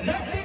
Let